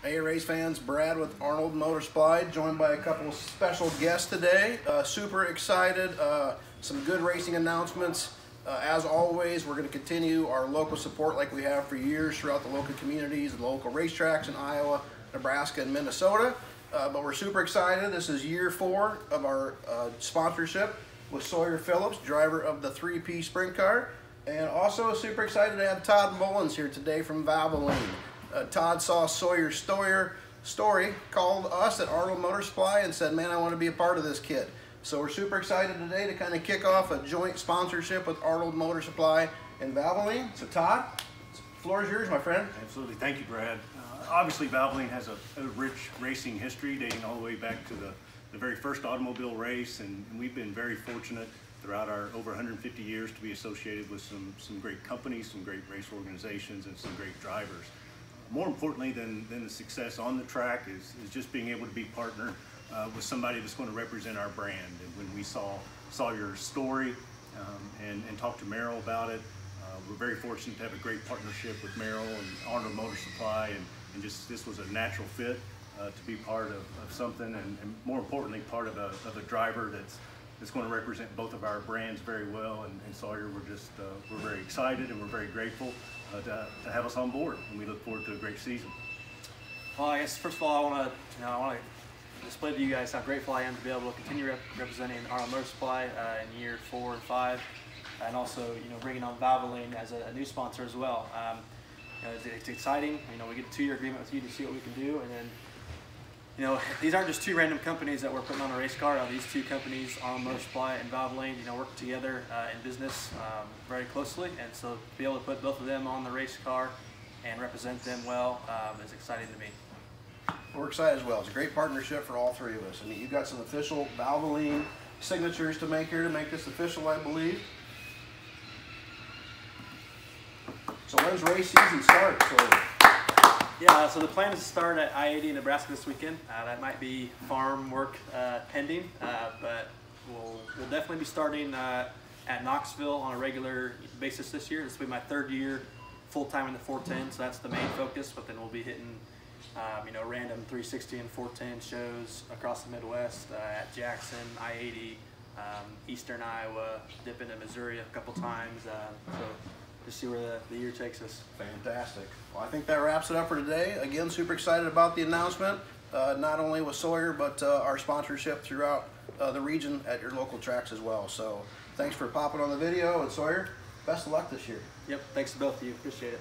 Hey race fans, Brad with Arnold Motor Supply, joined by a couple special guests today. Uh, super excited, uh, some good racing announcements. Uh, as always, we're going to continue our local support like we have for years throughout the local communities and local racetracks in Iowa, Nebraska, and Minnesota. Uh, but we're super excited. This is year four of our uh, sponsorship with Sawyer Phillips, driver of the 3P Sprint Car. And also super excited to have Todd Mullins here today from Valvoline. Uh, Todd saw Sawyer Stoyer story, called us at Arnold Motor Supply and said, man, I want to be a part of this kid. So we're super excited today to kind of kick off a joint sponsorship with Arnold Motor Supply and Valvoline. So Todd, floor is yours, my friend. Absolutely. Thank you, Brad. Uh, obviously, Valvoline has a, a, rich racing history dating all the way back to the, the very first automobile race, and, and we've been very fortunate throughout our over 150 years to be associated with some, some great companies, some great race organizations, and some great drivers. More importantly than, than the success on the track is, is just being able to be partnered uh, with somebody that's going to represent our brand. And when we saw, saw your story um, and, and talked to Merrill about it, uh, we're very fortunate to have a great partnership with Merrill and Arnold Motor Supply, and, and just this was a natural fit uh, to be part of, of something, and, and, more importantly, part of a, of a driver that's that's going to represent both of our brands very well. And, and Sawyer, we're just uh, we're very excited and we're very grateful uh, to, to have us on board, and we look forward to a great season. Well, I guess first of all, I want to you know I want to display to you guys how grateful I am to be able to continue rep representing Arnold Motor Supply uh, in year four and five, and also you know bringing on Valvoline as a, a new sponsor as well. Um, you know, it's, it's, exciting. You know, we get a two-year agreement with you to see what we can do, and then you know, these aren't just two random companies that we're putting on a race car. Uh, these two companies, Arnold Motor Supply and Valvoline, you know, work together uh, in business um, very closely. And so to be able to put both of them on the race car and represent them well um, is exciting to me. We're excited as well. It's a great partnership for all three of us. I mean, you've got some official Valvoline signatures to make here to make this official, I believe. So when's race season start? So yeah, so the plan is to start at I-80 in Nebraska this weekend. Uh, that might be farm work uh, pending, uh, but we'll, we'll definitely be starting uh, at Knoxville on a regular basis this year. This will be my third year full-time in the 410, so that's the main focus, but then we'll be hitting um, you know, random 360 and 410 shows across the Midwest uh, at Jackson, I-80, um, Eastern Iowa, dip into Missouri a couple times. Uh, so to see where the, the year takes us. Fantastic. Well, I think that wraps it up for today. Again, super excited about the announcement, uh, not only with Sawyer, but uh, our sponsorship throughout uh, the region at your local tracks as well. So thanks for popping on the video, and Sawyer, best of luck this year. Yep, thanks to both of you. Appreciate it.